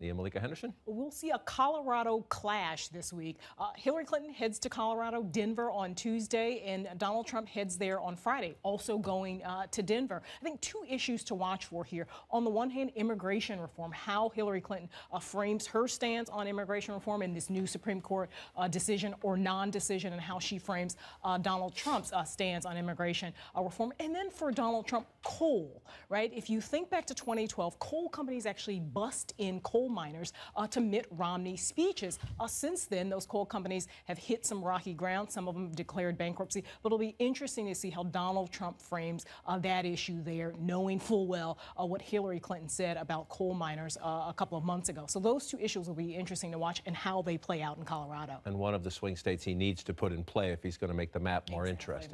Nia Malika Henderson. We'll see a Colorado clash this week. Uh, Hillary Clinton heads to Colorado, Denver on Tuesday, and Donald Trump heads there on Friday, also going uh, to Denver. I think two issues to watch for here. On the one hand, immigration reform, how Hillary Clinton uh, frames her stance on immigration reform in this new Supreme Court uh, decision or non decision, and how she frames uh, Donald Trump's uh, stance on immigration reform. And then for Donald Trump, coal, right? If you think back to 2012, coal companies actually bust in coal miners uh, to Mitt Romney speeches. Uh, since then, those coal companies have hit some rocky ground. Some of them declared bankruptcy. But it'll be interesting to see how Donald Trump frames uh, that issue there, knowing full well uh, what Hillary Clinton said about coal miners uh, a couple of months ago. So those two issues will be interesting to watch and how they play out in Colorado. And one of the swing states he needs to put in play if he's going to make the map more Exactly. interesting.